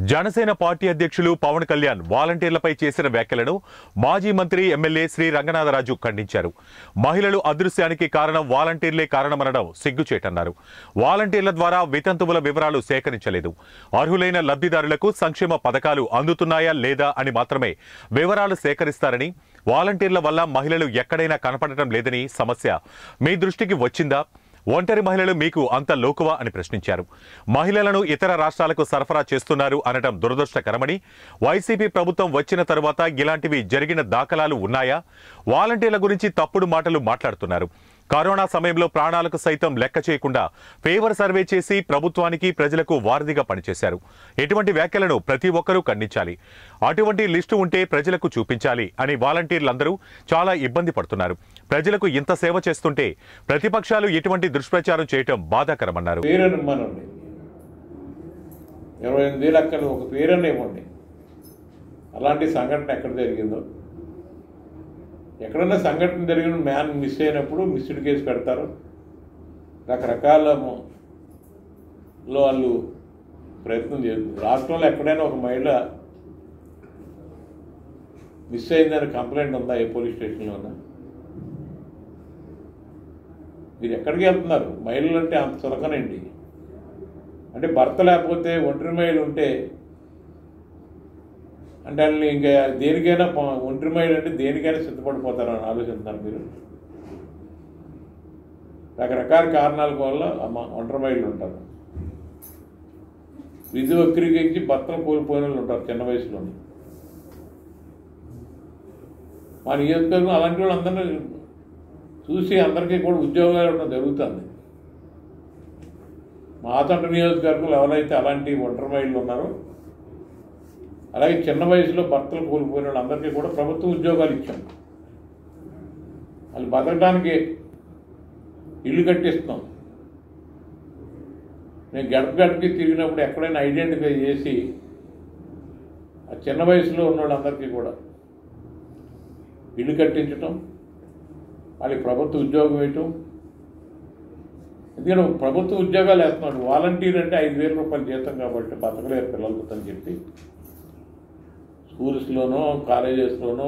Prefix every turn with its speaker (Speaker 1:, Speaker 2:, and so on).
Speaker 1: Janasena party అధ్యక్షులు పవన్ కళ్యాణ్ వాలంటీర్లపై చేసిన వ్యాఖ్యలను మాజీ మంత్రి ఎమ్మెల్యే శ్రీ రంగనాథరాజు ఖండించారు. మహిళలు అదృశ్యానికి కారణం వాలంటీర్లే కారణమనడం సిగ్గుచేటన్నారు. వాలంటీర్ల ద్వారా వితంతువుల వివరాలు సేకరించలేదు. అర్హులైన లబ్ధిదారులకు సంక్షేమ పథకాలు అందుతున్నాయా లేదా అని మాత్రమే వివరాలు సేకరిస్తారని వాలంటీర్ల వల్ల మహిళలు ఎక్కడైనా కనపడటం లేదని సమస్య మీ దృష్టికి వచ్చిందా? ఒంటరి మహిళలు మీకు అంత లోకువా అని ప్రశ్నించారు. మహిళలను ఇతర రాష్ట్రాలకు సరఫరా చేస్తున్నారు అనడం దురదృష్టకరమని వైసీపీ ప్రభుత్వం వచ్చిన తరువాత ఇలాంటివి జరిగిన దాఖలాలు ఉన్నాయా? వాలంటీర్ల గురించి తప్పుడు మాటలు మాట్లాడుతున్నారు. కరోనా సమయంలో ప్రాణాలకు సైతం లెక్క చేయకుండా ఫేవర్ సర్వే చేసి ప్రభుత్వానికి ప్రజలకు వారధిగా పనిచేశారు. ఎటువంటి వ్యాఖ్యలను ప్రతి ఒక్కరూ ఖండించాలి. అటువంటి లిస్టు ఉంటే ప్రజలకు చూపించాలి అని వాలంటీర్లందరూ చాలా ఇబ్బంది పడుతున్నారు. ప్రజలకు ఇంత సేవ చేస్తుంటే ప్రతిపక్షాలు ఎటువంటి దుష్ప్రచారం చేయటం బాధాకరమన్నారు.
Speaker 2: ఇరవై ఎనిమిది వేలు అక్కడ ఒక పేరని ఇవ్వండి. అలాంటి సంఘటన ఎక్కడ జరిగిందో? ఎక్కడన్నా సంఘటన జరిగిన మ్యాన్ మిస్ అయినప్పుడు మిస్డ్ కేసు పెడతారు. రకరకాల లో వాళ్ళు ప్రయత్నం చేస్తారు రాష్ట్రంలో ఎక్కడైనా ఒక మహిళ మిస్ అయిందని కంప్లైంట్ ఉందా? ఏ పోలీస్ స్టేషన్లో మీరు ఎక్కడికి వెళ్తున్నారు? మహిళలు అంటే అంత చులకనండి. అంటే భర్త లేకపోతే ఒంటరి మహిళ ఉంటే అంటే వాళ్ళని ఇంకా దేనికైనా ఒంటరి మహిళ అంటే దేనికైనా సిద్ధపడిపోతారని ఆలోచిస్తున్నారు మీరు. రకరకాల కారణాల వల్ల ఒంటరి మహిళలు ఉంటారు. విధి వక్రీకరించి భర్తను కోల్పోయిన వాళ్ళు ఉంటారు చిన్న వయసులోనే. మా నియోజకవర్గం అలాంటి వాళ్ళు అందరూ చూసి అందరికీ కూడా ఉద్యోగాలు ఇవ్వడం జరుగుతుంది. మా ఆతంట నియోజకవర్గంలో ఎవరైతే అలాంటి ఒంటరి మహిళలు ఉన్నారో అలాగే చిన్న వయసులో భర్తలు కోల్పోయిన వాళ్ళందరికీ కూడా ప్రభుత్వ ఉద్యోగాలు ఇచ్చాం. వాళ్ళు బతకడానికి ఇల్లు కట్టిస్తున్నాం. నేను గడప గడపకి తిరిగినప్పుడు ఎక్కడైనా ఐడెంటిఫై చేసి ఆ చిన్న వయసులో ఉన్న వాళ్ళందరికీ కూడా ఇల్లు కట్టించటం వాళ్ళకి ప్రభుత్వ ఉద్యోగం ఇవ్వటం ఎందుకంటే ప్రభుత్వ ఉద్యోగాలు వేస్తున్నాడు. వాలంటీర్ అంటే ఐదు వేల రూపాయల జీతం కాబట్టి బతకలేరు పిల్లలతో అని చెప్పి. స్కూల్స్లోనో కాలేజెస్లోనో